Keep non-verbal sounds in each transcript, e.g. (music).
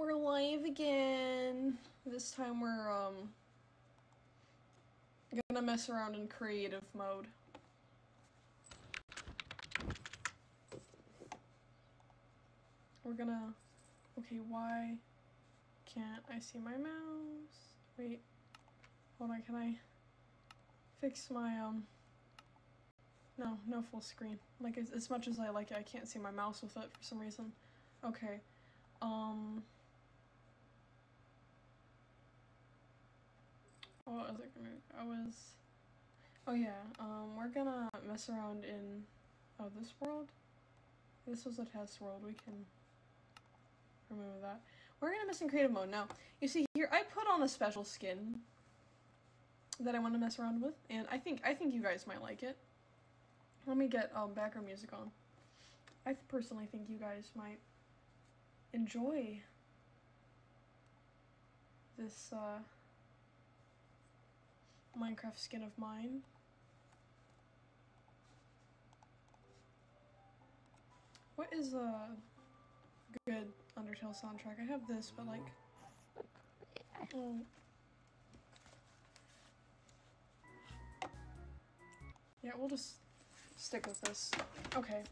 We're live again. This time we're um gonna mess around in creative mode. We're gonna okay, why can't I see my mouse? Wait. Hold on, can I fix my um no, no full screen. Like as, as much as I like it, I can't see my mouse with it for some reason. Okay. Um What was it gonna I was Oh yeah, um we're gonna mess around in oh this world? This was a test world, we can remove that. We're gonna mess in creative mode now. You see here I put on a special skin that I want to mess around with, and I think I think you guys might like it. Let me get um, background music on. I personally think you guys might enjoy this uh, Minecraft skin of mine. What is a good Undertale soundtrack? I have this, but like, um, yeah, we'll just stick with this. Okay.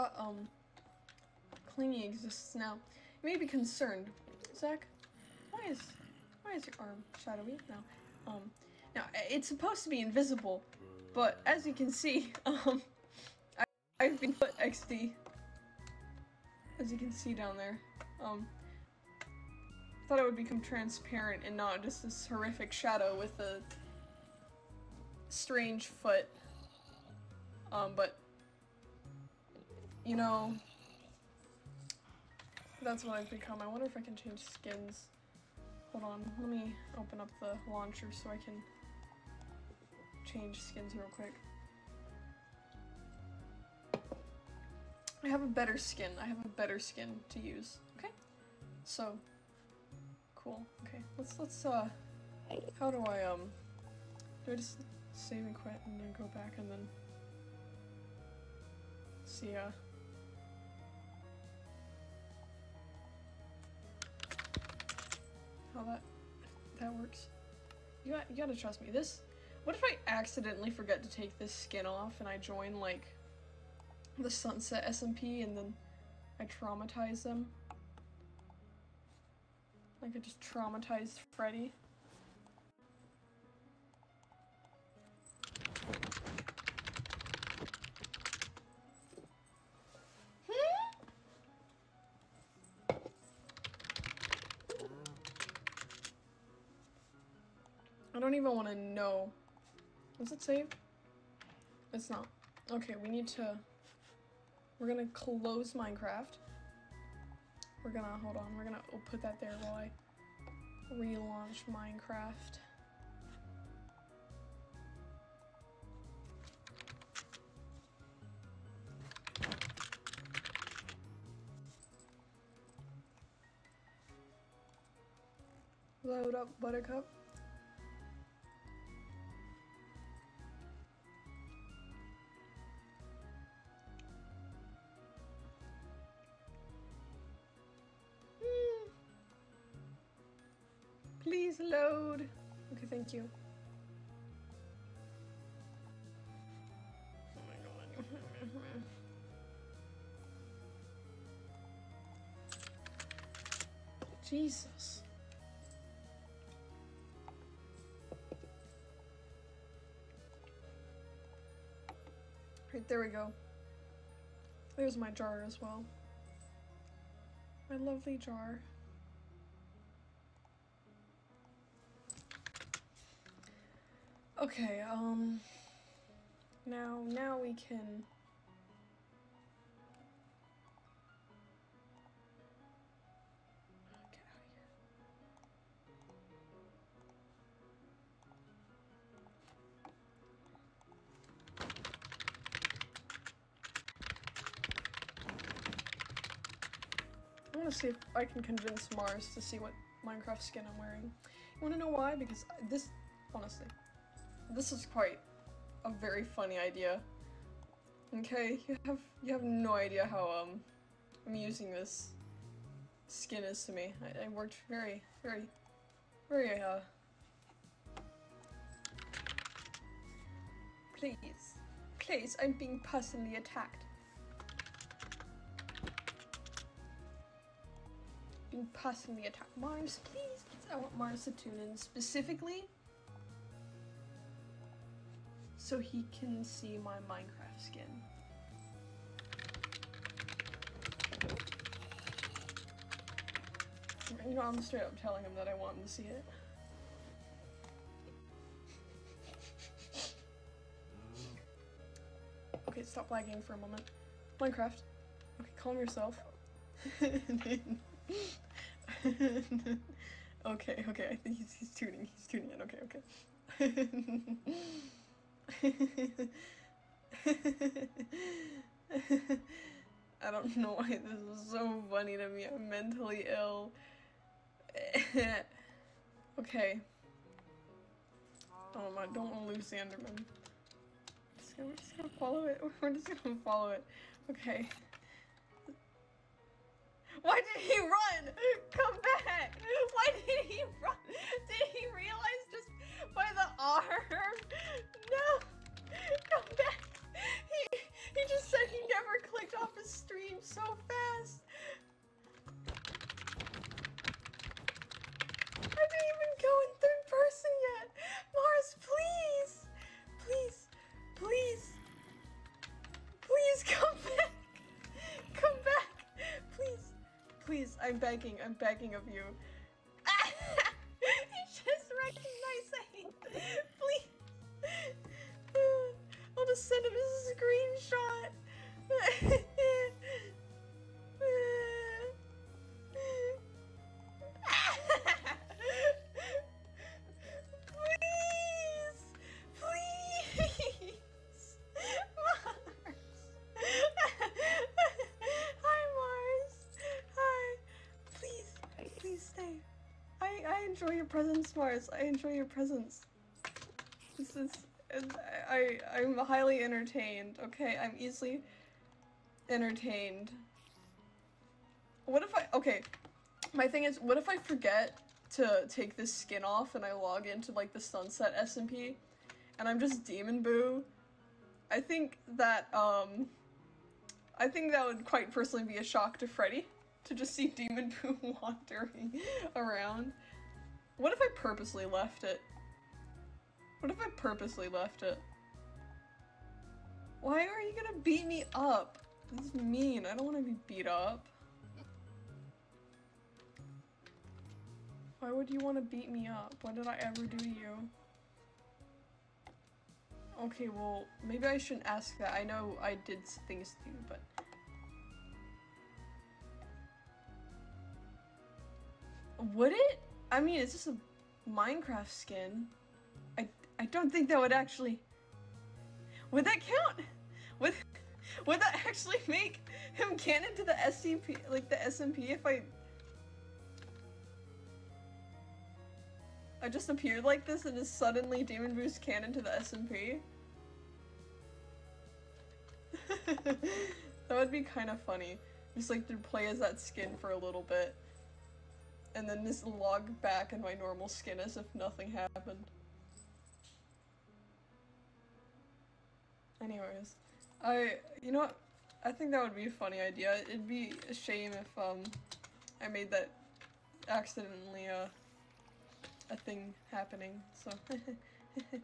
Forgot, um, Clingy exists now. You may be concerned. Zach, why is, why is your arm shadowy now? Um, now, it's supposed to be invisible, but as you can see, (laughs) um, I, I've been put XD as you can see down there. Um, I thought it would become transparent and not just this horrific shadow with a strange foot. Um, but, you know, that's what I've become. I wonder if I can change skins. Hold on, let me open up the launcher so I can change skins real quick. I have a better skin. I have a better skin to use. Okay? So cool. Okay. Let's let's uh how do I um do I just save and quit and then go back and then see uh how that that works. You got you gotta trust me. This what if I accidentally forget to take this skin off and I join like the Sunset SMP and then I traumatize them. Like I just traumatized Freddy. Don't even want to know. Does it save? It's not. Okay, we need to we're gonna close Minecraft. We're gonna, hold on, we're gonna we'll put that there while I relaunch Minecraft. Load up Buttercup. Please load. Okay, thank you. Oh my god. (laughs) Jesus. Right, there we go. There's my jar as well. My lovely jar. Okay, um, now, now we can, here. I want to see if I can convince Mars to see what Minecraft skin I'm wearing. You want to know why? Because this, honestly, this is quite a very funny idea. Okay, you have you have no idea how um amusing this skin is to me. I, I worked very, very, very uh. Please, please, I'm being personally attacked. Being personally attacked. Mars, please, please. I want Mars to tune in specifically so he can see my Minecraft skin. You know, I'm straight up telling him that I want him to see it. Okay, stop lagging for a moment. Minecraft. Okay, calm yourself. (laughs) okay, okay, I think he's, he's tuning, he's tuning in, okay, okay. (laughs) (laughs) I don't know why this is so funny to me, I'm mentally ill. (laughs) okay. Oh my, don't want to lose. Just gonna, we're just gonna follow it. (laughs) We're just gonna follow it. Okay. Why did he run? Come back! Why did he run? Did he realize by the arm? (laughs) No! Come back! He, he just said he never clicked off his stream so fast. I didn't even go in third person yet. Mars, please, please, please, please come (laughs) back. Come back, please, please. I'm begging. I'm begging of you. Presence, Mars. I enjoy your presence. This is... I, I'm highly entertained, okay? I'm easily entertained. What if I... Okay. My thing is, what if I forget to take this skin off and I log into like the Sunset SMP and I'm just Demon Boo? I think that, um... I think that would quite personally be a shock to Freddy to just see Demon (laughs) Boo (laughs) wandering around. What if I purposely left it? What if I purposely left it? Why are you gonna beat me up? This is mean. I don't want to be beat up. Why would you want to beat me up? What did I ever do to you? Okay, well, maybe I shouldn't ask that. I know I did things to you, but... Would it? I mean, it's just a Minecraft skin. I, I don't think that would actually... Would that count? Would, (laughs) would that actually make him canon to the SCP, like the SMP if I... I just appeared like this and is suddenly Demon Boo's canon to the SMP? (laughs) that would be kind of funny. Just like to play as that skin for a little bit. And then just log back in my normal skin as if nothing happened. Anyways, I, you know what? I think that would be a funny idea. It'd be a shame if, um, I made that accidentally, uh, a thing happening, so. (laughs)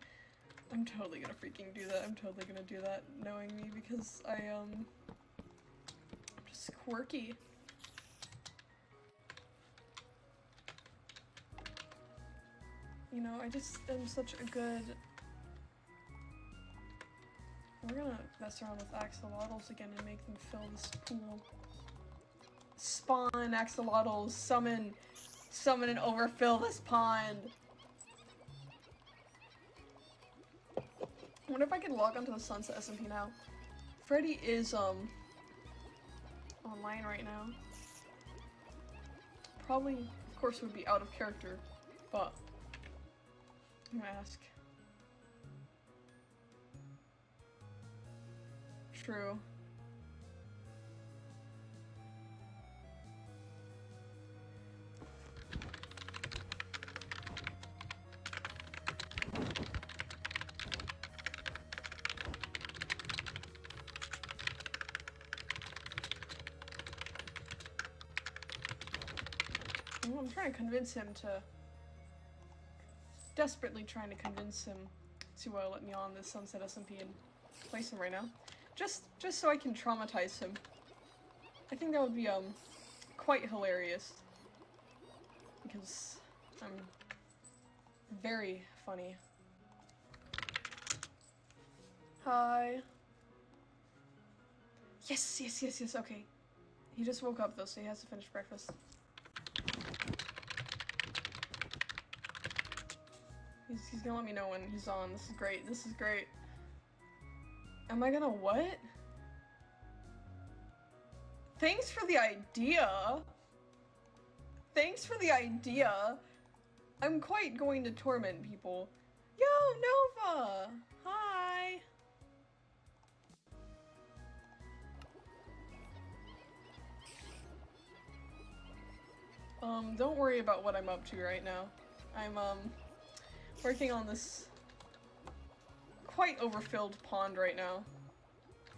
I'm totally gonna freaking do that. I'm totally gonna do that knowing me because I, um, I'm just quirky. You know, I just am such a good... We're gonna mess around with axolotls again and make them fill this pool. Spawn axolotls, summon, summon and overfill this pond. I wonder if I could log onto the Sunset SMP now. Freddy is, um, online right now. Probably, of course, would be out of character, but mask. True. I'm trying to convince him to desperately trying to convince him to uh, let me on this Sunset SMP and play some right now. Just just so I can traumatize him. I think that would be um quite hilarious. Because I'm very funny. Hi. Yes, yes, yes, yes, okay. He just woke up though, so he has to finish breakfast. He's, he's gonna let me know when he's on. This is great. This is great. Am I gonna what? Thanks for the idea. Thanks for the idea. I'm quite going to torment people. Yo, Nova! Hi! Um, don't worry about what I'm up to right now. I'm, um, working on this quite overfilled pond right now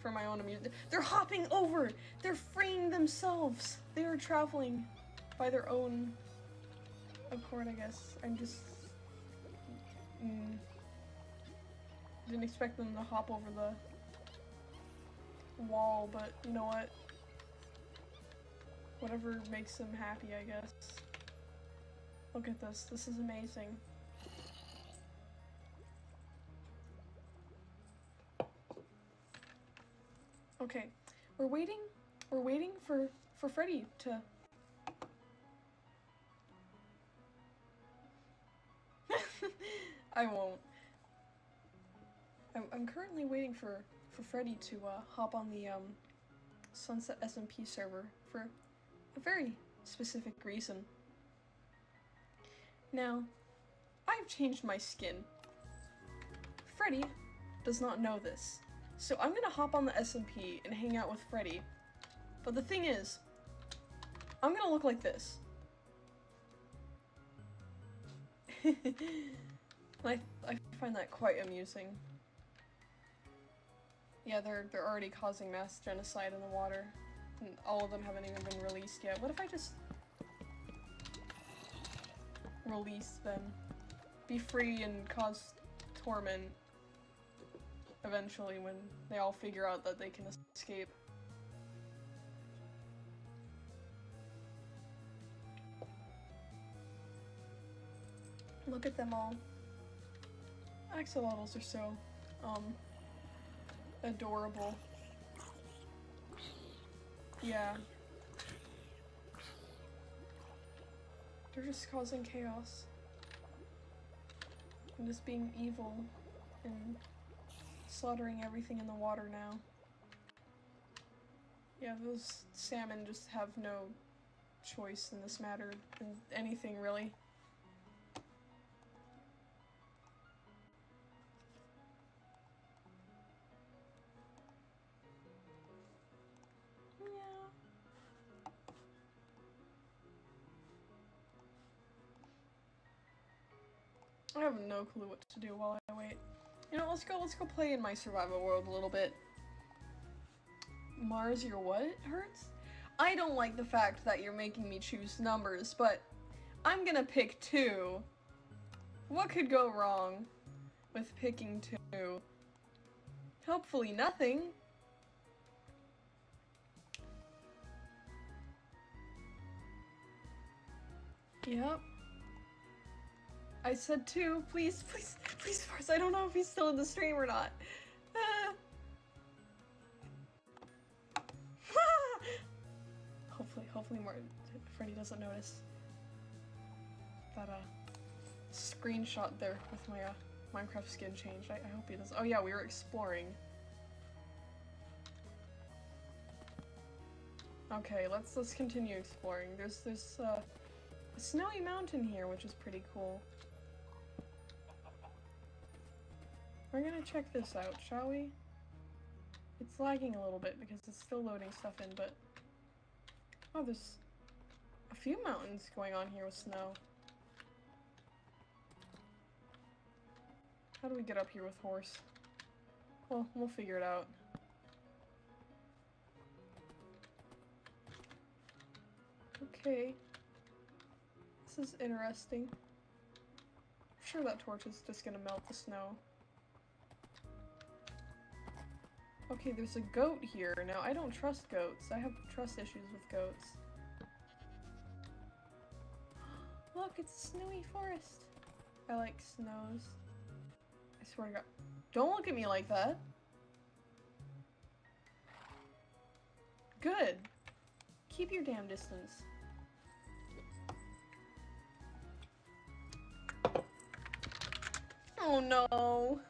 for my own amusement. They're hopping over! They're freeing themselves! They are traveling by their own accord, I guess. I'm just... Mm, didn't expect them to hop over the wall, but you know what? Whatever makes them happy, I guess. Look at this. This is amazing. Okay, we're waiting. We're waiting for for Freddy to. (laughs) I won't. I'm, I'm currently waiting for for Freddy to uh, hop on the um, Sunset SMP server for a very specific reason. Now, I've changed my skin. Freddy does not know this. So I'm gonna hop on the SMP and hang out with Freddy. But the thing is, I'm gonna look like this. (laughs) I, I find that quite amusing. Yeah, they're, they're already causing mass genocide in the water. And all of them haven't even been released yet. What if I just release them? Be free and cause torment eventually when they all figure out that they can escape. Look at them all. Axolotls are so, um, adorable. Yeah. They're just causing chaos. And just being evil and slaughtering everything in the water now. Yeah, those salmon just have no choice in this matter in anything really. I have no clue what to do while I wait. You know, let's go, let's go play in my survival world a little bit. Mars, your what hurts? I don't like the fact that you're making me choose numbers, but I'm gonna pick two. What could go wrong with picking two? Hopefully nothing. Yep. I said two. Please, please, please, Force. I don't know if he's still in the stream or not. Ah. (laughs) hopefully, hopefully Martin, Freddy doesn't notice that uh, screenshot there with my uh, Minecraft skin changed. I, I hope he does. Oh yeah, we were exploring. Okay, let's let's continue exploring. There's this uh, snowy mountain here, which is pretty cool. We're gonna check this out, shall we? It's lagging a little bit because it's still loading stuff in, but... Oh, there's a few mountains going on here with snow. How do we get up here with horse? Well, we'll figure it out. Okay. This is interesting. I'm sure that torch is just gonna melt the snow. Okay, there's a goat here. Now, I don't trust goats. I have trust issues with goats. (gasps) Look, it's a snowy forest. I like snows. I swear to god. Don't look at me like that. Good. Keep your damn distance. Oh no!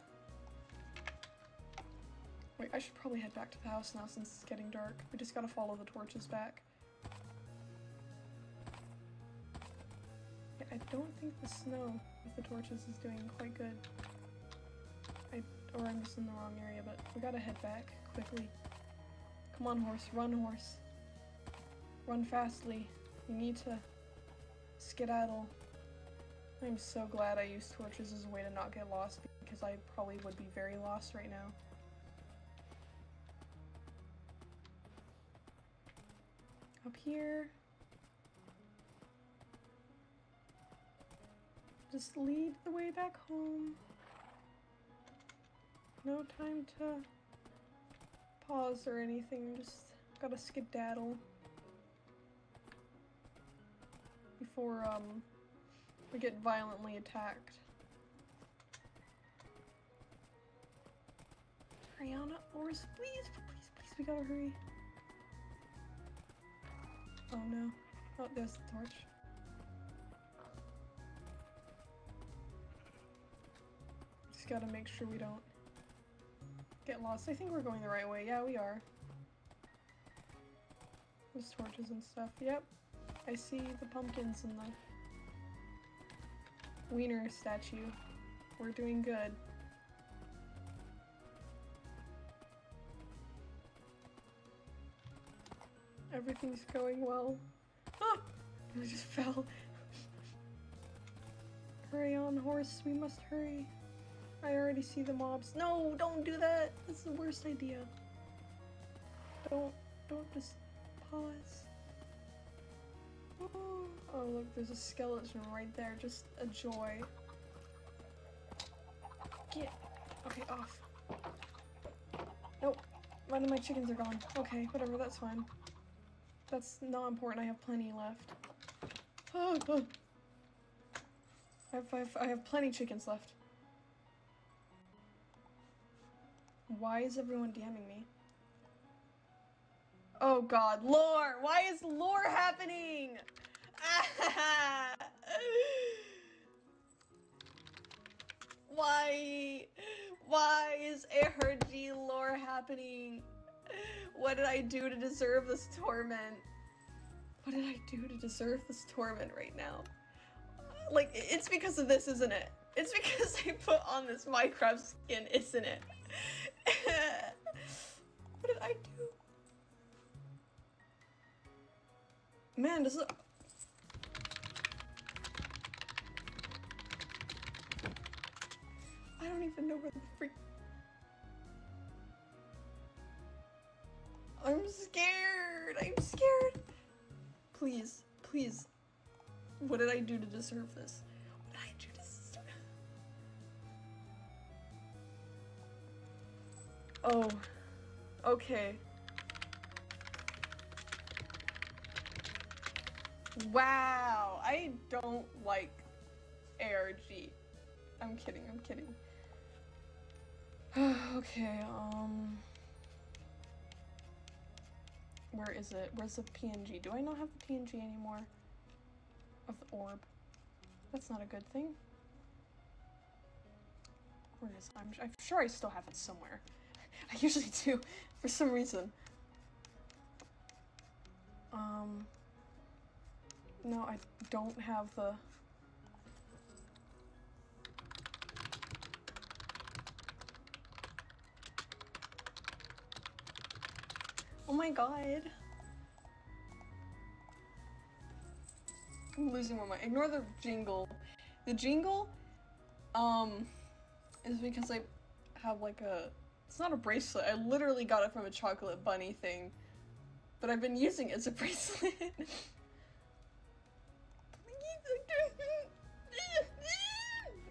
Wait, I should probably head back to the house now since it's getting dark. We just gotta follow the torches back. Yeah, I don't think the snow with the torches is doing quite good. I, or I'm just in the wrong area, but we gotta head back quickly. Come on, horse. Run, horse. Run fastly. You need to skedaddle. I'm so glad I used torches as a way to not get lost because I probably would be very lost right now. Up here. Just lead the way back home. No time to pause or anything, just gotta skedaddle. Before, um, we get violently attacked. Ariana, Oris, please, please, please, we gotta hurry. Oh no. Oh, there's the torch. Just gotta make sure we don't get lost. I think we're going the right way. Yeah, we are. There's torches and stuff. Yep. I see the pumpkins and the wiener statue. We're doing good. Everything's going well. Ah! I just fell. hurry on, horse. We must hurry. I already see the mobs. No, don't do that. That's the worst idea. Don't, don't just pause. Oh, oh look, there's a skeleton right there. Just a joy. Get. Okay, off. Nope. One of my chickens are gone. Okay, whatever, that's fine. That's not important. I have plenty left. Oh, (gasps) oh. I, have, I, have, I have plenty chickens left. Why is everyone DMing me? Oh god, lore! Why is lore happening? (laughs) Why? Why is ARG lore happening? What did I do to deserve this torment? What did I do to deserve this torment right now? Like, it's because of this, isn't it? It's (laughs) because I put on this Minecraft skin, isn't it? (laughs) what did I do? Man, does it... I don't even know where the freak... I'm scared! I'm scared! Please, please. What did I do to deserve this? What did I do to deserve Oh. Okay. Wow, I don't like ARG. I'm kidding, I'm kidding. (sighs) okay, um... Where is it? Where's the PNG? Do I not have the PNG anymore? Of the orb. That's not a good thing. Where is it? I'm, I'm sure I still have it somewhere. (laughs) I usually do, (laughs) for some reason. Um... No, I don't have the... my god. I'm losing my mind. Ignore the jingle. The jingle, um, is because I have like a, it's not a bracelet. I literally got it from a chocolate bunny thing. But I've been using it as a (laughs) bracelet. (laughs)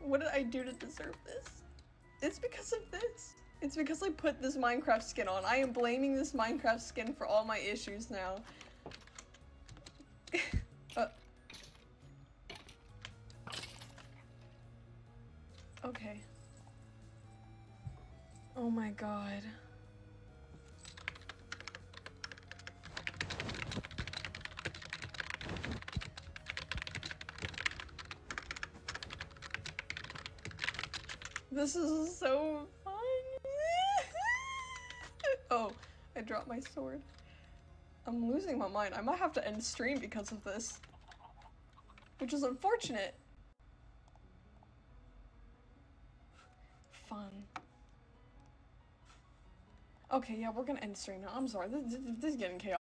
what did I do to deserve this? It's because of this. It's because I put this Minecraft skin on. I am blaming this Minecraft skin for all my issues now. (laughs) uh. Okay. Oh my god. This is so I dropped my sword. I'm losing my mind. I might have to end stream because of this. Which is unfortunate. Fun. Okay, yeah, we're gonna end stream now. I'm sorry. This, this, this is getting chaotic.